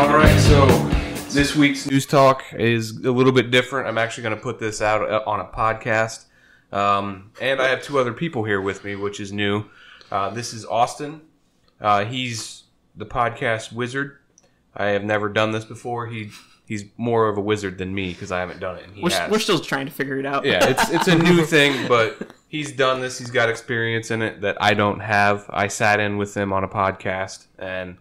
All right, so this week's news talk is a little bit different. I'm actually going to put this out uh, on a podcast, um, and I have two other people here with me, which is new. Uh, this is Austin. Uh, he's the podcast wizard. I have never done this before. He he's more of a wizard than me because I haven't done it. And he We're, has. we're still trying to figure it out. yeah, it's it's a new thing, but he's done this. He's got experience in it that I don't have. I sat in with him on a podcast, and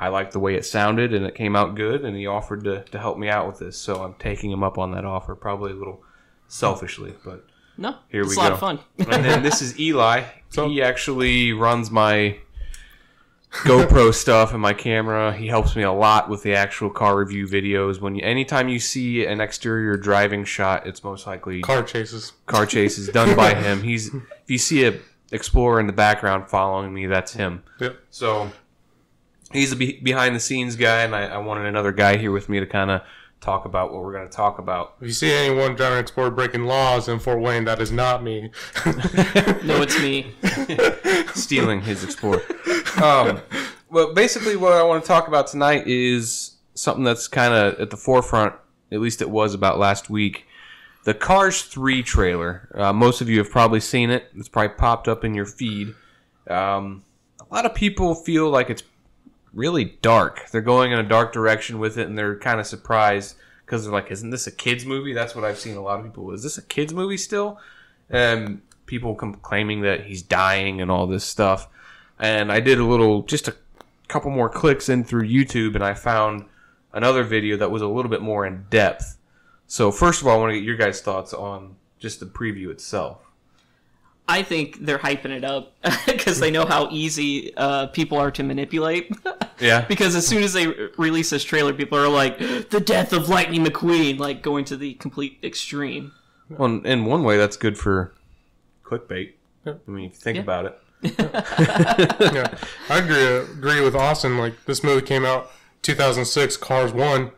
I liked the way it sounded, and it came out good. And he offered to, to help me out with this, so I'm taking him up on that offer, probably a little selfishly, but No, Here it's we a lot go. of fun. and then this is Eli. So, He actually runs my GoPro stuff and my camera. He helps me a lot with the actual car review videos. When you, anytime you see an exterior driving shot, it's most likely Car chases. car chases done by him. He's if you see a explorer in the background following me, that's him. Yep. So he's a be- behind the scenes guy, and I, I wanted another guy here with me to kind of talk about what we're going to talk about. If you see anyone driving an Explorer breaking laws in Fort Wayne, that is not me. no, it's me. stealing his explorer. Um, well, basically, what I want to talk about tonight is something that's kind of at the forefront. At least it was about last week. The Cars 3 trailer. Uh, most of you have probably seen it. It's probably popped up in your feed. Um, a lot of people feel like it's really dark. They're going in a dark direction with it, and they're kind of surprised because they're like, "Isn't this a kids movie?" That's what I've seen. A lot of people. Is this a kids movie still? And people com- claiming that he's dying and all this stuff. And I did a little, just a couple more clicks in through YouTube, and I found another video that was a little bit more in depth. So first of all, I want to get your guys' thoughts on just the preview itself. I think they're hyping it up because they know how easy uh, people are to manipulate. Yeah. because as soon as they release this trailer, people are like, "The death of Lightning McQueen," like going to the complete extreme. Well, in one way, that's good for clickbait. Yep. I mean, if you think Yeah. about it. yeah, I agree agree with Austin. Like this movie came out 2006, Cars One.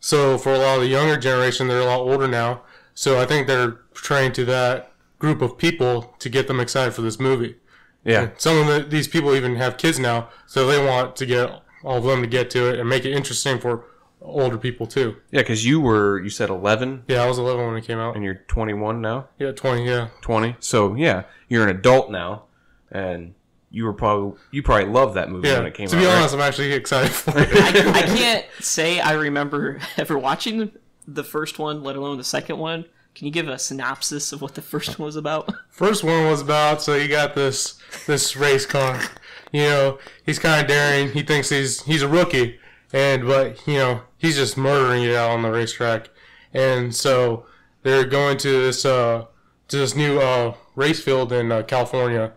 So for a lot of the younger generation, they're a lot older now. So I think they're portraying to that group of people to get them excited for this movie. Yeah. Some of the, these people even have kids now, so they want to get all of them to get to it and make it interesting for older people too. Yeah, because you were, you said 11 Yeah, I was 11 when it came out. and you're 21 now? Yeah, 20. Yeah, 20. So, yeah, you're an adult now, and you were probably, you probably loved that movie yeah. when it came out. to out. be right? honest, I'm actually excited for it. I, I can't say I remember ever watching the first one, let alone the second one. Can you give a synopsis of what the first one was about? First one was about so you got this this race car. You know, he's kind of daring. He thinks he's he's a rookie, and but you know he's just murdering it out on the racetrack. And so they're going to this uh to this new uh race field in uh, California,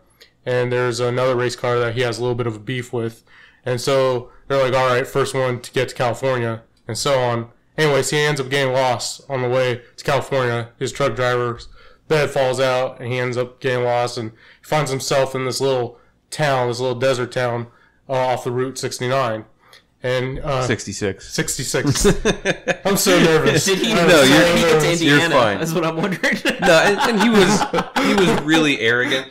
and there's another race car that he has a little bit of a beef with, and so they're like, all right, first one to get to California, and so on. Anyways, he ends up getting lost on the way to California. His truck driver's bed falls out, and he ends up getting lost, and he finds himself in this little town, this little desert town uh, off the Route 69. And uh, 66. 66. I'm so nervous. Did he, I'm No, so you're- he get to nervous. You're Indiana? fine. That's what I'm wondering. no, and, and he was he was really arrogant.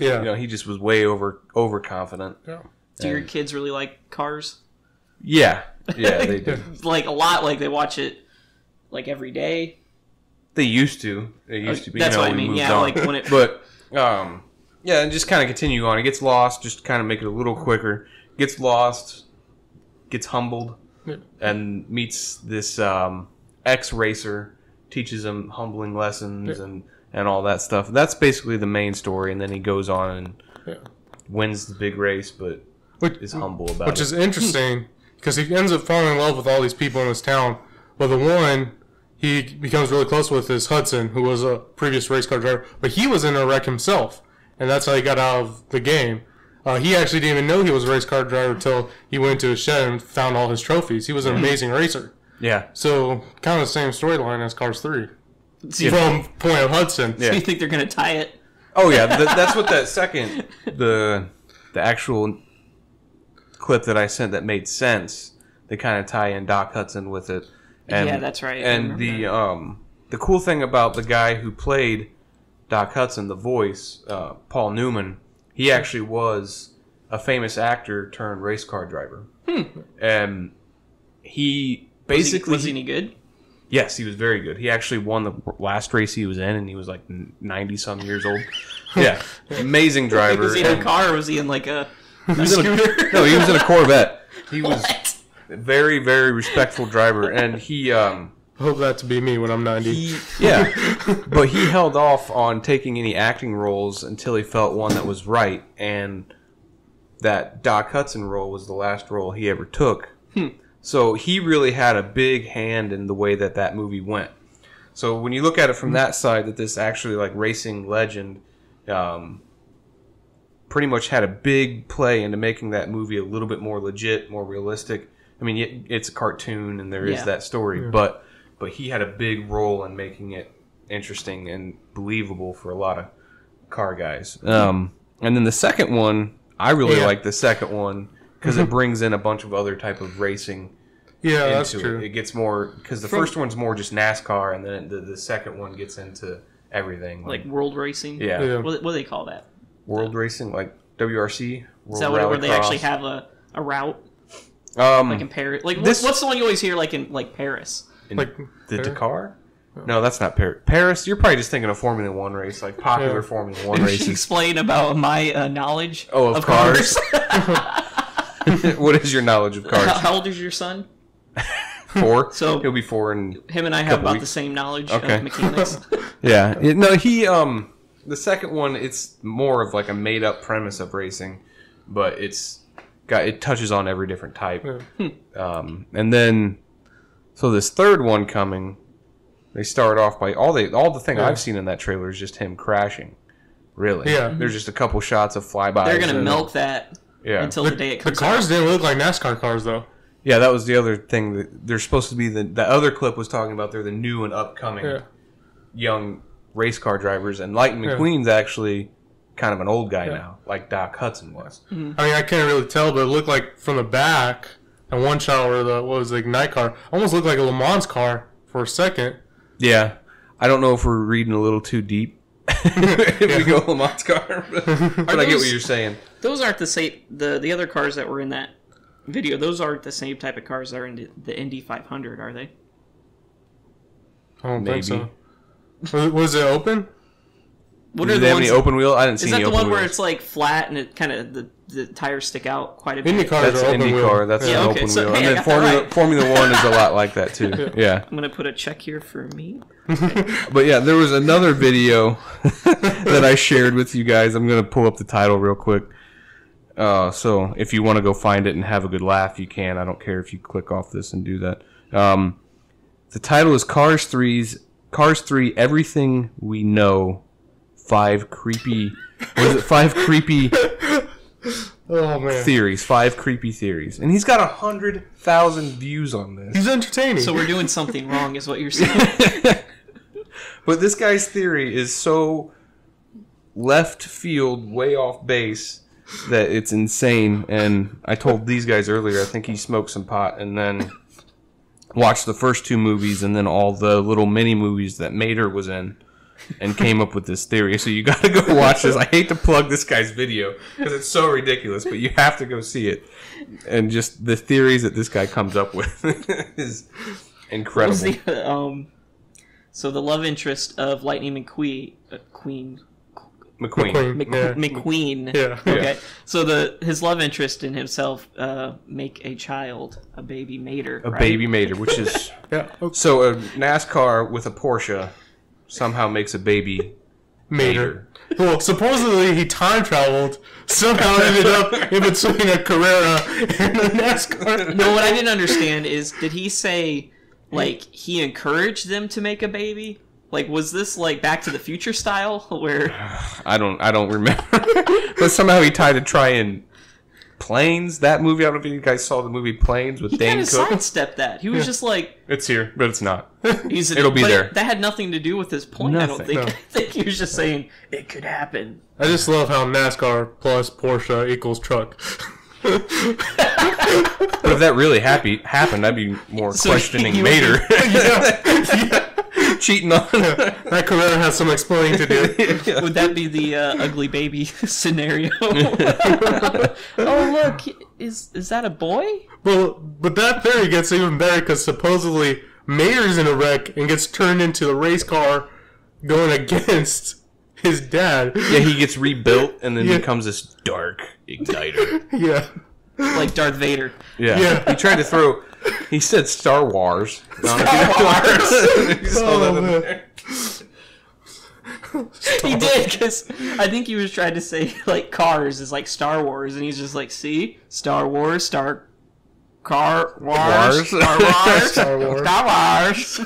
Yeah. You know, he just was way over overconfident. yeah. Do your kids really like cars? Yeah, yeah, they do. Like a lot. Like they watch it like every day. They used to. They used to. But, That's you know, what I mean. Yeah, on. like when it. But um, yeah, and just kind of continue on. It gets lost. Just kind of make it a little quicker. Gets lost. Gets humbled, Yeah. and meets this um, ex racer. Teaches him humbling lessons Yeah. and and all that stuff. That's basically the main story. And then he goes on and Yeah. wins the big race, but Which, is humble about which it. is interesting because he ends up falling in love with all these people in this town. But the one he becomes really close with is Hudson, who was a previous race car driver. But he was in a wreck himself, and that's how he got out of the game. Uh, he actually didn't even know he was a race car driver until he went to his shed and found all his trophies. He was an amazing racer. yeah, So kind of the same storyline as Cars Three So you, from point of Hudson. Yeah. so you think they're gonna tie it? Oh yeah, th- that's what that second the the actual clip that I sent that made sense. They kind of tie in Doc Hudson with it. And, Yeah, that's right, And remember the um the cool thing about the guy who played Doc Hudson, the voice, uh, Paul Newman, he actually was a famous actor turned race car driver. Hmm. And he Was he, basically was he any good? yes, he was very good. He actually won the last race he was in, and he was like ninety some years old. Yeah, amazing driver. Was he in a car or was he in like a, a was in a- scooter? no, he was in a Corvette. He was What? a very, very respectful driver, and he, um, hope that to be me when I'm 90. he, yeah, but he held off on taking any acting roles until he felt one that was right, and that Doc Hudson role was the last role he ever took. So he really had a big hand in the way that that movie went. So when you look at it from that side, that this actually like racing legend, um, pretty much had a big play into making that movie a little bit more legit, more realistic. I mean, it, it's a cartoon and there is Yeah. that story, but but he had a big role in making it interesting and believable for a lot of car guys. Um, and then the second one, I really Yeah. like the second one because it brings in a bunch of other type of racing yeah, that's into true. it. It gets more because the From- first one's more just NASCAR, and then the, the second one gets into everything Like world racing? yeah, Yeah. What, what do they call that? world racing like WRC. World Is that what, where Rally they actually have a, a route um like in Paris? Like This- what's, what's the one you always hear like in like Paris? In Like, the Paris? Dakar? No, that's not Paris. Paris. You're probably just thinking of Formula One race, like popular Yeah. Formula One Should races. explain about my uh, knowledge Oh, of cars? what is your knowledge of how, cars? how old is your son? Four. So- he'll be four and Him and I have Couple about weeks. the same knowledge Okay. of mechanics. Yeah. It- no, he um the second one it's more of like a made up premise of racing, but it's got it touches on every different type. Yeah. Um and then so this third one coming, they start off by all they all the thing Yeah. I've seen in that trailer is just him crashing. Really. Yeah. There's just a couple shots of flybys. They're gonna milk that Yeah. until the day it comes. The cars out. didn't look like NASCAR cars, though. Yeah, that was the other thing that they're supposed to be the the other clip was talking about they're the new and upcoming Yeah. young race car drivers and Lightning Yeah. McQueen's actually kind of an old guy Yeah. now, like Doc Hudson was. Mm-hmm. I mean, I can't really tell, but it looked like from the back, and one shot where the what was the Ignite car almost looked like a Le Mans car for a second. Yeah. I don't know if we're reading a little too deep. if we go Le Mans car, but, but I get what you're saying. Those aren't the same. The the other cars that were in that video. Those aren't the same type of cars that are in the, the Indy 500, are they? I don't Maybe. think so. Was, was it open? What Do are they the have ones? any open wheel? I didn't see is that any the open one where it's like flat and it kind of the the tires stick out quite a bit? Indy cars That's are open IndyCar. wheel. That's Yeah, an okay, open so, wheel, hey, and I then Formula right. Formula One is a lot like that too. Yeah. I'm gonna put a check here for me. But yeah, there was another video that I shared with you guys. I'm gonna pull up the title real quick. Uh, so if you want to go find it and have a good laugh, you can. I don't care if you click off this and do that. Um, the title is Cars 3's Cars 3 Everything We Know. Five creepy. What is it? Five creepy Oh man, theories. Five creepy theories, and he's got a hundred thousand views on this. he's entertaining. So we're doing something wrong, is what you're saying. But this guy's theory is so left field, way off base, that it's insane. And I told these guys earlier, I think he smoked some pot and then watched the first two movies and then all the little mini movies that Mater was in and came up with this theory. So you got to go watch this. I hate to plug this guy's video because it's so ridiculous, but you have to go see it. And just the theories that this guy comes up with is incredible. the um? So the love interest of Lightning McQueen, uh, Queen, McQueen. McQueen. Mc, Yeah. McQueen. Yeah. Okay. So the his love interest in himself uh, make a child, a baby mater. A right? baby Mater, which is yeah, oh, So a NASCAR with a Porsche somehow makes a baby Mater. Well, supposedly he time traveled, somehow ended up in between a Carrera and a NASCAR. No, what I didn't understand is did he say like he encouraged them to make a baby? Like was this like Back to the Future style where I don't I don't remember. but somehow he tried to try in Planes, that movie. I don't know if you guys saw the movie Planes with he Dane kind of Cook. sidestepped that? He was just like It's here, but it's not. he's It'll be but there. That had nothing to do with his point. I don't think. No. I think he was just saying it could happen. I just love how NASCAR plus Porsche equals truck. But if that really happy happened, I'd be more So questioning you would Mater yeah, cheating on. her, that Carrera has some explaining to do. Would that be the uh, ugly baby scenario? oh look, is is that a boy? Well, but that theory gets even better because supposedly Mater's in a wreck and gets turned into a race car going against his dad. Yeah, he gets rebuilt and then Yeah. becomes this dark igniter. Yeah. Like Darth Vader. Yeah. Yeah. He tried to throw. He said Star Wars. Star Wars. Star Oh, man. He did because I think he was trying to say like cars is like Star Wars, and he's just like, see, Star Wars, Star Car Wars, Wars. Star Wars, Star Wars. Star Wars.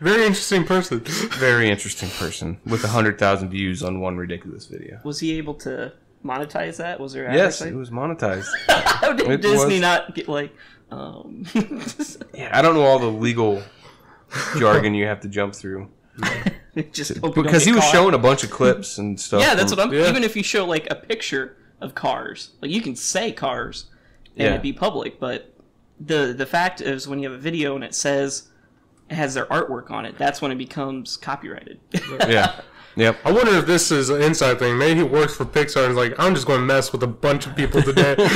Very interesting person. Very interesting person with a hundred thousand views on one ridiculous video. Was he able to monetize that? Was there Yes, it was monetized. How did it Disney was. not get like? Um, Yeah, I don't know all the legal jargon you have to jump through just hope because he was caught. showing a bunch of clips and stuff. Yeah, that's from- what I'm. Yeah. Even if you show like a picture of cars, like you can say cars and Yeah. it be public, but the the fact is when you have a video and it says it has their artwork on it, that's when it becomes copyrighted. Yeah. Yep. I wonder if this is an inside thing. Maybe he works for Pixar and is like, I'm just going to mess with a bunch of people today. well,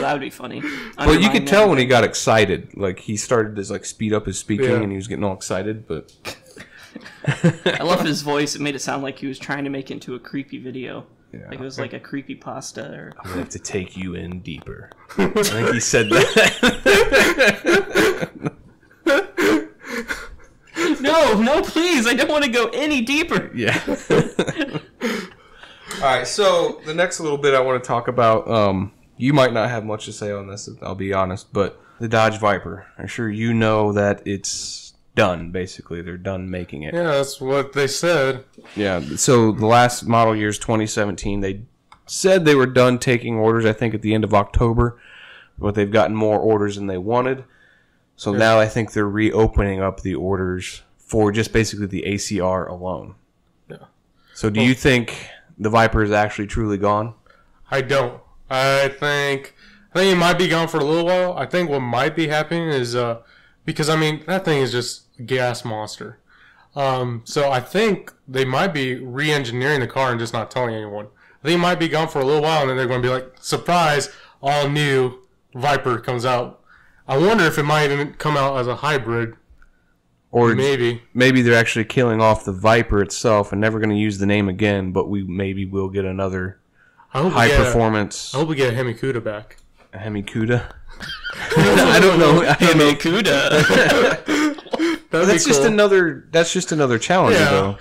that would be funny. But you could tell when he got excited. Like he started to like speed up his speaking Yeah. and he was getting all excited. But I love his voice. It made it sound like he was trying to make it into a creepy video. yeah, Like it was like a creepy pasta or I'm gonna have to take you in deeper. I think he said that. No, no, please! I don't want to go any deeper. yeah. all right. So the next little bit I want to talk about. Um, you might not have much to say on this. I'll be honest, but the Dodge Viper. I'm sure you know that it's done. Basically, they're done making it. yeah, that's what they said. Yeah. So the last model year's 2017. They said they were done taking orders. I think at the end of October, but they've gotten more orders than they wanted. So now I think they're reopening up the orders for just basically the ACR alone. Yeah. So do you think the Viper is actually truly gone? I don't. I think I think it might be gone for a little while. I think what might be happening is uh because I mean that thing is just a gas monster. Um, so I think they might be re-engineering the car and just not telling anyone. I think it might be gone for a little while, and then they're going to be like, "Surprise! All new Viper comes out." I wonder if it might even come out as a hybrid. Or maybe, Maybe. they're actually killing off the Viper itself and never going to use the name again, but we maybe will get another I hope high we get performance A, I hope we get a Hemi 'Cuda back. A Hemi 'Cuda. I don't know. I don't know. That'd That's be just another. That's just another challenge, Yeah. though.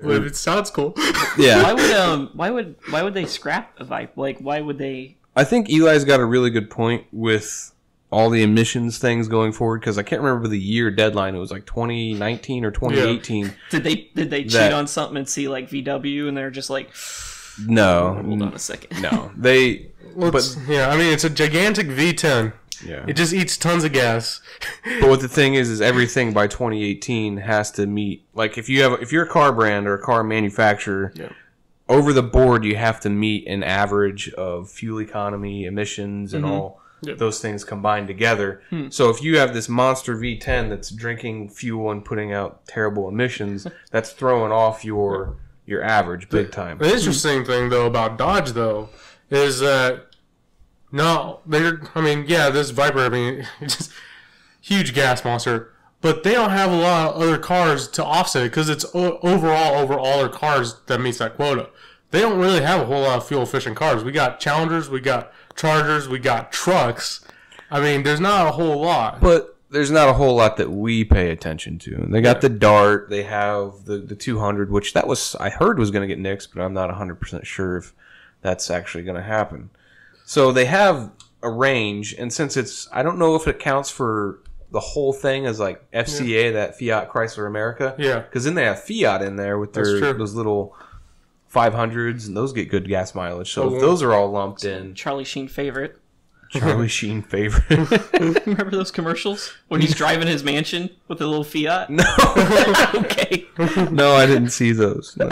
But It sounds cool. yeah. Why Yeah, would um? Why would why would they scrap a Viper? Like why would they? I think Eli's got a really good point with all the emissions things going forward because I can't remember the year deadline. It was like 2019 or 2018. Did they did they cheat That- on something and see like VW and they're just like No, hold on a second. no, they. Let's- yeah, I mean it's a gigantic V10. Yeah, It just eats tons of gas. but what the thing is, is everything by 2018 has to meet. Like if you have, if you're a car brand or a car manufacturer, Yeah. over the board you have to meet an average of fuel economy, emissions, and mm-hmm. all Yep. those things combined together. Hmm. So if you have this monster V10 that's drinking fuel and putting out terrible emissions, that's throwing off your your average big time. The interesting thing though about Dodge though is that no, they're. I mean, yeah, this Viper. I mean, just huge gas monster, but they don't have a lot of other cars to offset it because it's overall over all their cars that meets that quota. They don't really have a whole lot of fuel efficient cars. We got Challengers, we got Chargers, we got trucks. I mean, there's not a whole lot. But there's not a whole lot that we pay attention to. They got the Dart, they have the the 200, which that was I heard was going to get nixed, but I'm not 100% sure if that's actually going to happen. So they have a range, and since it's I don't know if it counts for the whole thing as like FCA, that Fiat Chrysler America. Yeah. Because then they have Fiat in there with their those little 500s, and those get good gas mileage. So Oh, if those are all lumped in, Charlie Sheen favorite. Charlie Sheen favorite. Remember those commercials when he's driving his mansion with a little Fiat? no. okay. no, I didn't see those. No.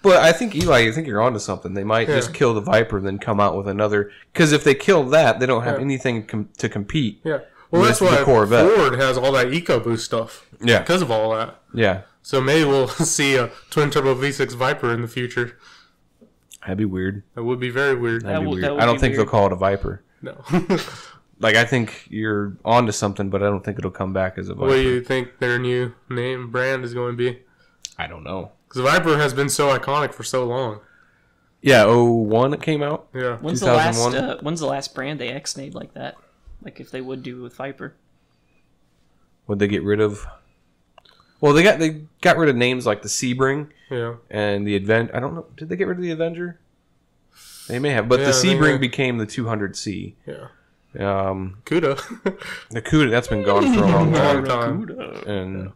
But I think Eli, I think you're onto something. They might just kill the Viper, and then come out with another. Because if they kill that, they don't have Yeah. anything com- to compete. yeah. Well, With that's the why Corvette. Ford has all that EcoBoost stuff Yeah, because of all that. yeah. So maybe we'll see a twin turbo V6 Viper in the future. That'd be weird. That would be very weird. That'd That be would- weird. that would I don't be think weird. they'll call it a viper. No. Like I think you're onto something, but I don't think it'll come back as a viper. what do you think their new name brand is going to be? I don't know. Because Viper has been so iconic for so long. Yeah, oh one it came out. Yeah. When's the last? 2001? Uh, when's the last brand they X-nayed like that? Like if they would do with Viper. Would they get rid of? Well, they got they got rid of names like the Sebring Yeah. and the Advent. I don't know. Did they get rid of the Avenger? They may have, but Yeah, the Sebring have. became the 200C. Yeah. Um, Cuda. the Cuda that's been gone for a long Long time, time. and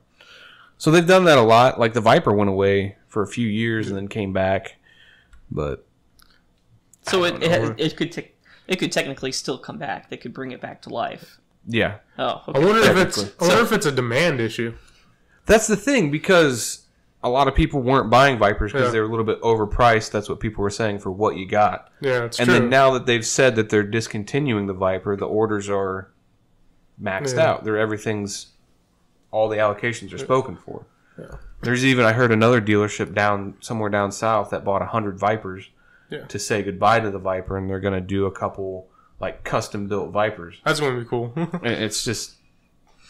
so they've done that a lot. Like the Viper went away for a few years and then came back, but So it it, has, it could te- it could technically still come back. They could bring it back to life. yeah, Oh, I wonder if it's. I wonder if it's a demand issue. That's the thing because a lot of people weren't buying Vipers because Yeah. they were a little bit overpriced. That's what people were saying for what you got. Yeah, it's and true. then now that they've said that they're discontinuing the Viper, the orders are maxed Yeah. out. They're everything's all the allocations are spoken for. Yeah. There's even I heard another dealership down somewhere down south that bought hundred Vipers Yeah. to say goodbye to the Viper, and they're going to do a couple like custom built Vipers. That's going to be cool. It's just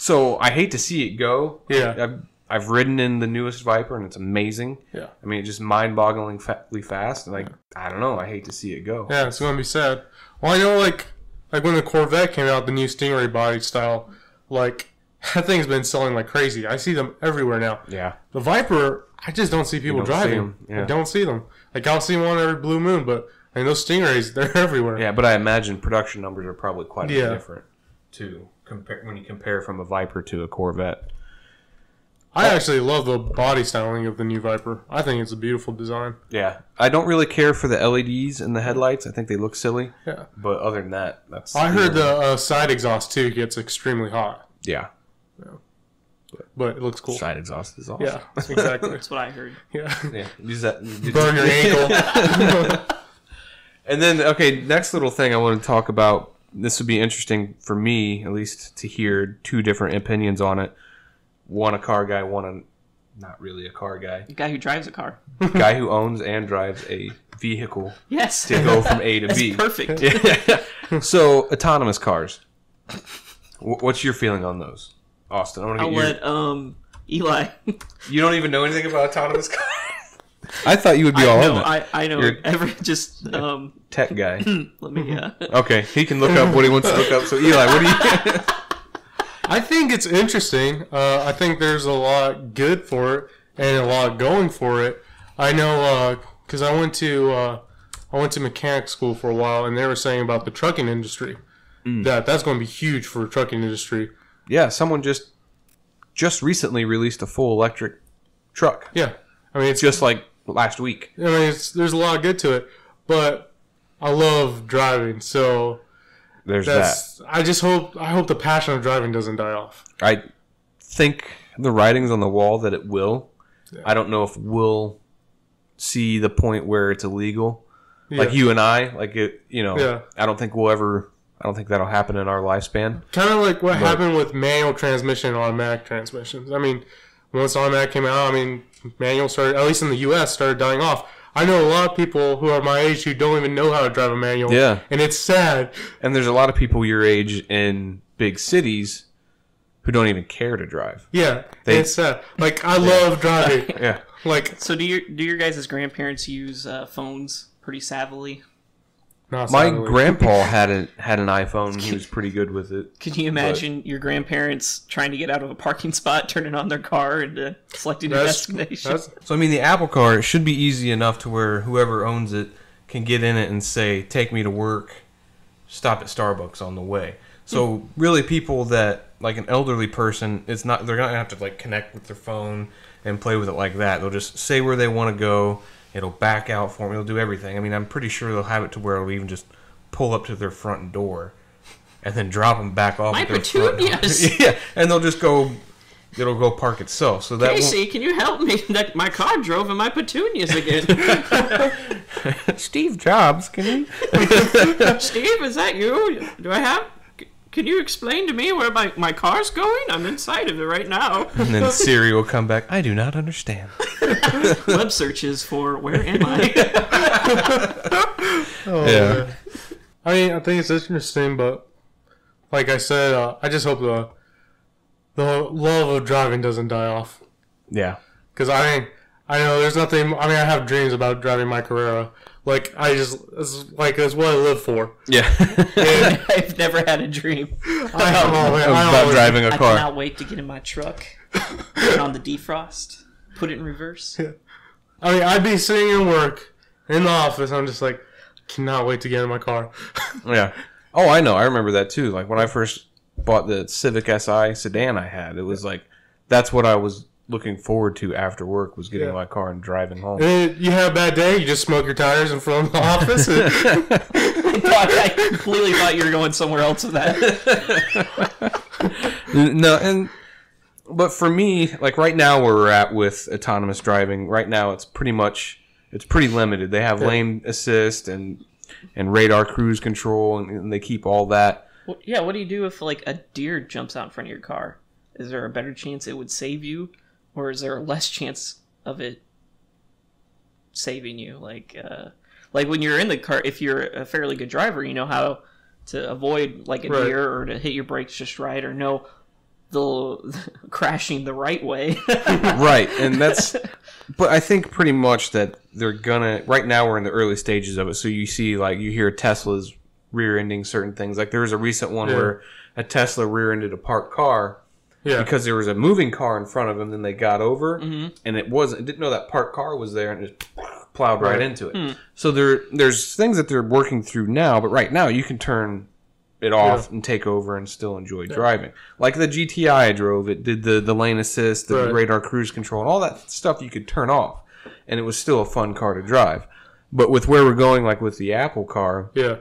so I hate to see it go. Yeah. I've, I've ridden in the newest Viper and it's amazing. yeah. I mean, it's just mind-bogglingly fast. Like I don't know, I hate to see it go. Yeah, it's going to be sad. Well, I know, like, like when the Corvette came out, the new Stingray body style, like, that thing's been selling like crazy. I see them everywhere now. Yeah, The Viper, I just don't see people don't see driving. 'em, yeah. I don't see them. Like, I'll see one every blue moon, but I mean, those Stingrays, they're everywhere. yeah, but I imagine production numbers are probably quite a Yeah. bit different too. Compare when you compare from a Viper to a Corvette. I actually love the body styling of the new Viper. I think it's a beautiful design. Yeah, I don't really care for the LEDs in the headlights. I think they look silly. Yeah. But other than that, that's. I heard the uh, side exhaust too gets extremely hot, yeah but it looks cool. side exhaust is awesome. Yeah, exactly. That's what I heard. yeah. yeah. Use that. Burn your ankle. And then, okay, next little thing I want to talk about. This would be interesting for me, at least, to hear two different opinions on it. One a car guy, one a not really a car guy. The guy who drives a car. guy who owns and drives a vehicle Yes. to go from A to That's B. perfect. so autonomous cars. What's your feeling on those, Austin? I want to I'll get your. let um Eli. You don't even know anything about autonomous cars. I thought you would be I all know. on that. I, I know. You're- Every just um. Tech guy. Let me. Uh, Okay, he can look up what he wants to look up. So Eli, what do you? I think it's interesting. Uh, I think there's a lot good for it and a lot going for it. I know because I went to uh, I went to mechanic school for a while, and they were saying about the trucking industry that that's going to be huge for the trucking industry. yeah, someone just just recently released a full electric truck, Yeah, I mean it's just like last week. I mean it's, there's a lot of good to it, but I love driving, so There's that. that's I just hope I hope the passion of driving doesn't die off. I think the writing's on the wall that it will. I don't know if we'll see the point where it's illegal. Like you and I, like it, you know. Yeah. I don't think we'll ever. I don't think that'll happen in our lifespan. Kind of like what happened with manual transmission and automatic transmissions. I mean, once automatic came out, I mean, manual started, at least in the U.S., started dying off. I know a lot of people who are my age who don't even know how to drive a manual. Yeah. And it's sad. And there's a lot of people your age in big cities who don't even care to drive. Yeah. They- it's sad. Like, I love driving. Yeah. like, so do your do your guys' grandparents use uh, phones pretty savvily? Not My sadly. grandpa had a had an iPhone. He was pretty good with it. Can you imagine your grandparents trying to get out of a parking spot, turning on their car, and uh, selecting a destination? that's, So I mean, the Apple Car it should be easy enough to where whoever owns it can get in it and say, "Take me to work, stop at Starbucks on the way." So really, people that like an elderly person, it's not they're gonna have to like connect with their phone and play with it like that. They'll just say where they want to go. It'll back out for me. It'll do everything. I mean, I'm pretty sure they'll have it to where it'll even just pull up to their front door and then drop them back off. My at their door. petunias! yeah, and they'll just go. It'll go park itself. So that Casey, can you help me? That my car drove in my petunias again. Steve Jobs, can you? Steve, is that you? Do I have? Can you explain to me where my, my car's going? I'm inside of it right now. And then Siri will come back. I do not understand. Web searches for where am I? Oh, Yeah. man. I mean, I think it's interesting, but like I said, uh, I just hope the the love of driving doesn't die off. Yeah. Because I mean, I know there's nothing. I mean, I have dreams about driving my Carrera. Like I just, it's like that's what I live for. Yeah. And I've never had a dream. I don't know, man, I About driving a I car. I cannot wait to get in my truck, turn on the defrost, put it in reverse. Yeah. I mean, I'd be sitting in work in the office. I'm just like, cannot wait to get in my car. Yeah. Oh, I know. I remember that too. Like when I first bought the Civic Si sedan I had, it was like that's what I was looking forward to after work was getting Yeah. my car and driving home. And you have a bad day, you just smoke your tires in front of the office. and- I, thought, I completely thought you were going somewhere else with that. no, and but for me, like right now where we're at with autonomous driving, right now it's pretty much it's pretty limited. They have lane assist and and radar cruise control and, and they keep all that. Well, yeah, what do you do if like a deer jumps out in front of your car? Is there a better chance it would save you, or is there a less chance of it saving you? Like, uh, like when you're in the car, if you're a fairly good driver, you know how to avoid like a Right. deer or to hit your brakes just right, or know the crashing the right way. right and that's but i think pretty much that they're gonna right now we're in the early stages of it so you see like you hear tesla's rear-ending certain things like there was a recent one Yeah. where a tesla rear-ended a parked car yeah, because there was a moving car in front of him then they got over mm-hmm. and it wasn't didn't know that parked car was there and it just plowed right, Right. into it hmm. so there there's things that they're working through now but right now you can turn it off and take over and still enjoy driving. Like the GTI I drove, it did the, the lane assist, the Right. radar cruise control, and all that stuff you could turn off, and it was still a fun car to drive. But with where we're going, like with the Apple car, yeah,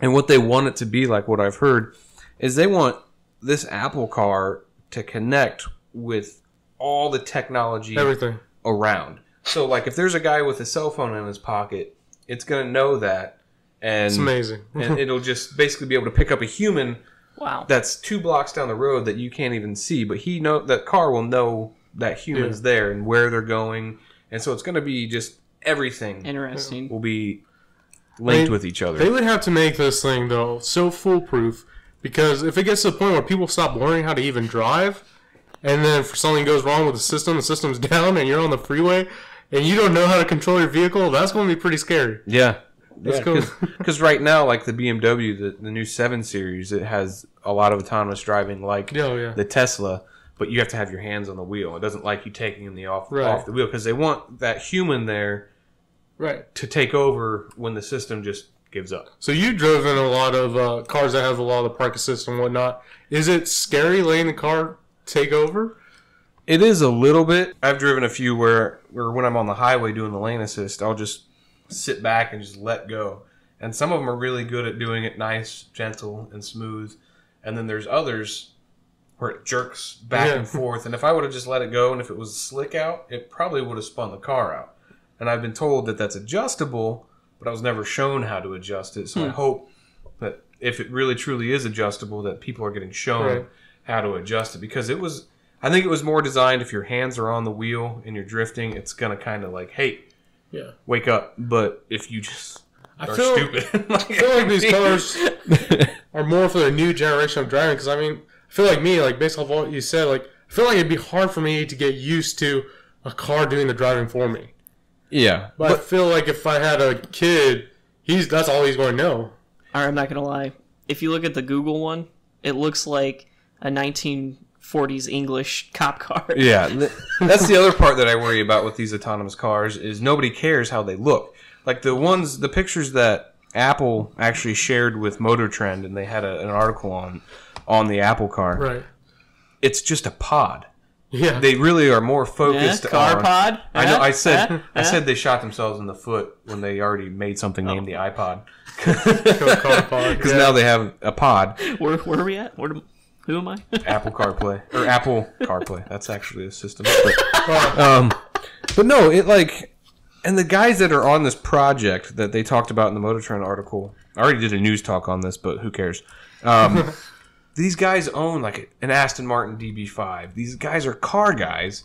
and what they want it to be, like what I've heard, is they want this Apple car to connect with all the technology everything. around. So, like, if there's a guy with a cell phone in his pocket, it's gonna know that, and It's amazing. and it'll just basically be able to pick up a human wow. that's two blocks down the road that you can't even see, but he know that car will know that human's there and where they're going, and so it's going to be just everything Interesting. will be linked They- with each other. They would have to make this thing though so foolproof because if it gets to the point where people stop learning how to even drive, and then if something goes wrong with the system, the system's down, and you're on the freeway, and you don't know how to control your vehicle, that's going to be pretty scary. yeah. Let's go. Because right now, like the BMW, the, the new 7 Series, it has a lot of autonomous driving like oh, yeah. the Tesla, but you have to have your hands on the wheel. It doesn't like you taking the off, Right. off the wheel because they want that human there Right. to take over when the system just gives up. So you've driven a lot of uh, cars that have a lot of the park assist and whatnot. Is it scary letting the car take over? It is a little bit. I've driven a few where, where when I'm on the highway doing the lane assist, I'll just sit back and just let go. And some of them are really good at doing it nice, gentle, and smooth. And then there's others where it jerks back Yeah. and forth. And if I would have just let it go and if it was slick out, it probably would have spun the car out. And I've been told that that's adjustable, but I was never shown how to adjust it. So I hmm. hope that if it really truly is adjustable, that people are getting shown Right. how to adjust it because it was. I think it was more designed if your hands are on the wheel and you're drifting, it's gonna kind of like, hey, Yeah. wake up. But if you just I are feel, stupid, I feel like these cars are more for the new generation of driving because I mean, I feel like me, like based off what you said, like I feel like it'd be hard for me to get used to a car doing the driving for me. Yeah, But, I feel like if I had a kid, he's that's all he's going to know. Alright, I'm not gonna lie. If you look at the Google one, it looks like a 1940s English cop car. Yeah, that's the other part that I worry about with these autonomous cars is nobody cares how they look. Like the ones, the pictures that Apple actually shared with Motor Trend, and they had a, an article on on the Apple car. Right. It's just a pod. Yeah. They really are more Yeah, focused car on. pod. I know. I Yeah, said. yeah, I said they shot themselves in the foot when they already made something named the iPod. Because yeah. now they have a pod, Where, where are we at? Where do, who am I? Apple CarPlay or Apple CarPlay. That's actually a system. But, um, but no, it like, and the guys that are on this project that they talked about in the Motor Trend article. I already did a news talk on this, but who cares? Um, these guys own like an Aston Martin DB5. These guys are car guys,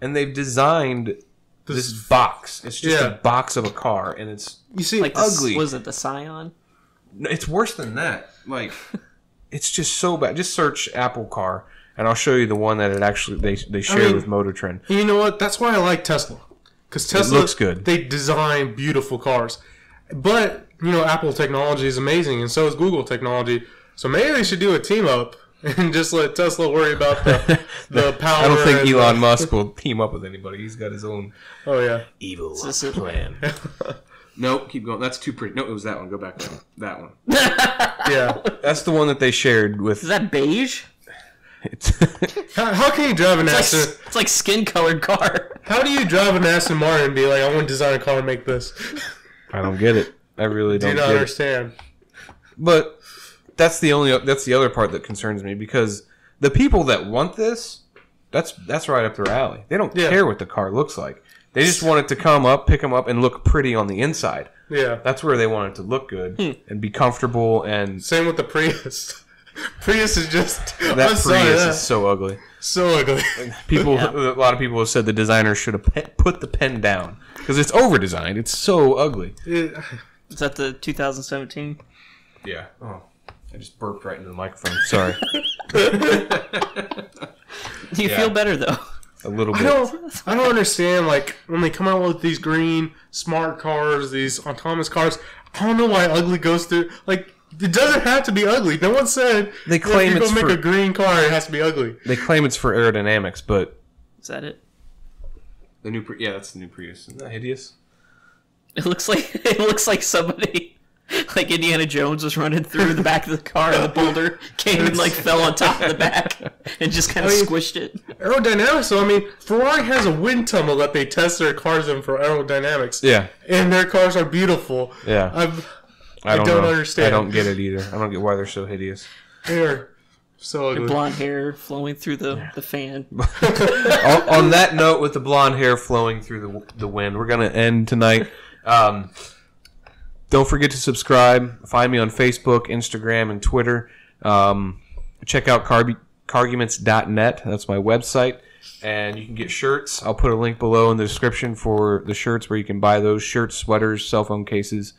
and they've designed this, box. It's just Yeah. a box of a car, and it's You see, Like the, ugly. Was it the Scion? No, It's worse than that. Like, it's just so bad. Just search Apple car, and I'll show you the one that it actually they they shared mean- with Motor Trend. you know what? That's why I like Tesla. Because Tesla it looks good. They design beautiful cars, but you know Apple technology is amazing, and so is Google technology. So maybe they should do a team up and just let Tesla worry about the the power. I don't think Elon the- Musk will team up with anybody. He's got his own oh yeah. evil a- plan. nope, keep going. That's too pretty. No, it was that one. Go back to that one. Yeah. That's the one that they shared with. Is that beige? It's How, how can you drive an It's like, it's like skin colored car. How do you drive an Aston Martin and be like, I want to design a car and make this? I don't get it. I really Do don't you not get it. understand? But that's the only that's the other part that concerns me because the people that want this, that's that's right up their alley. They don't Yeah. care what the car looks like. They just want it to come up, pick them up, and look pretty on the inside. Yeah. That's where they want it to look good Hmm. and be comfortable. And Same with the Prius. Prius is just that I'm Prius sorry, that- is so ugly. so ugly. People, a lot of people have said the designer should have put the pen down because it's over designed. It's so ugly. Is that the 2017? Yeah. Oh, I just burped right into the microphone. Sorry, Do you Yeah. feel better though? a little I bit. don't I don't understand like when they come out with these green smart cars, these autonomous cars. I don't know why ugly goes through like it doesn't have to be ugly. No one said They "Well, claim if you it's go make for- a green car, it has to be ugly. They claim it's for aerodynamics, but Is that it? the new Pri- yeah, that's the new Prius. Isn't that hideous? It looks like it looks like somebody like Indiana Jones was running through the back of the car and the boulder came and like fell on top of the back and just kind of I mean- squished it. Aerodynamics. So I mean, Ferrari has a wind tunnel that they test their cars in for aerodynamics. Yeah, and their cars are beautiful. yeah. I've, I don't, don't understand. I don't get it either. I don't get why they're so hideous. they're so ugly. Blonde hair flowing through the, the fan. on, on that note, with the blonde hair flowing through the, the wind, we're gonna end tonight. Um, don't forget to subscribe. Find me on Facebook, Instagram, and Twitter. Um, check out Carb- carguments.net. That's my website. And you can get shirts. I'll put a link below in the description for the shirts where you can buy those shirts, sweaters, cell phone cases.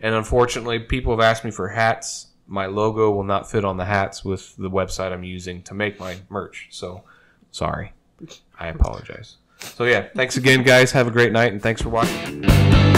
And unfortunately, people have asked me for hats. My logo will not fit on the hats with the website I'm using to make my merch. So, sorry. I apologize. So, yeah, thanks again, guys. Have a great night, and thanks for watching.